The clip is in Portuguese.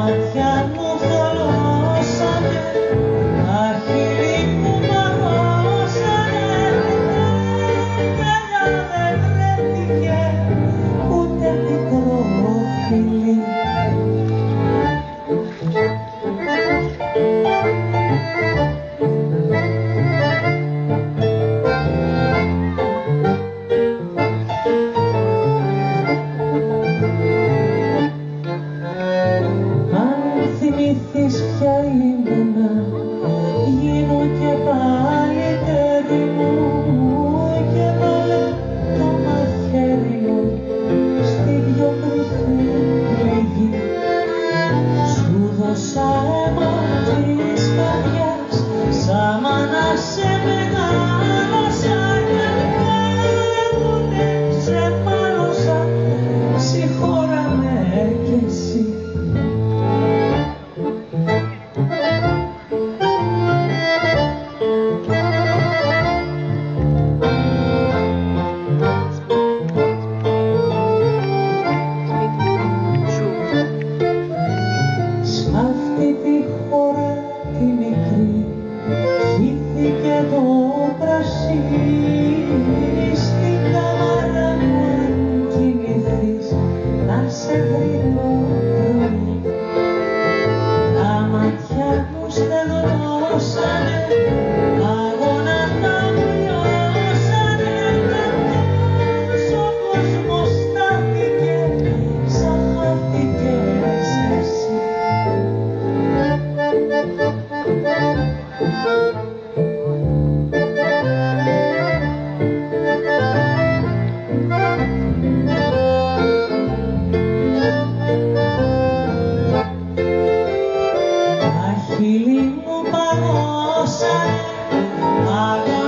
macam Feeling para nossa,